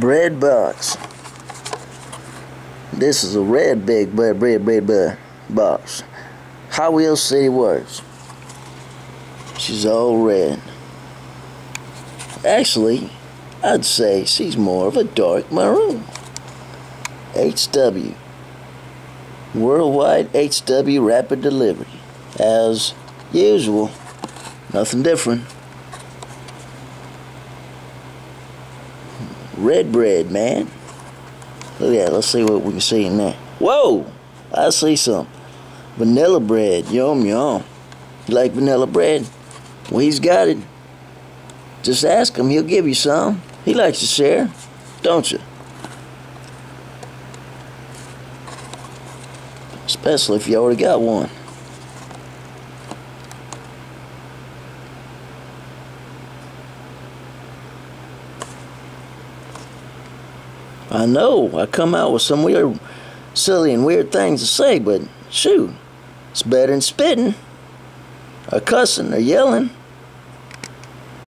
bread box. This is a red big bread bread bread bread box. Hot Wheels City Works. She's all red. Actually, I'd say she's more of a dark maroon. HW. Worldwide HW Rapid Delivery. As usual. Nothing different. Red bread, man. Look at that. Let's see what we can see in there. Whoa! I see some. Vanilla bread. Yum, yum. You like vanilla bread? Well, he's got it. Just ask him. He'll give you some. He likes to share. Don't you? Especially if you already got one. I know I come out with some weird, silly and weird things to say, but shoot, it's better than spitting, or cussing, or yelling.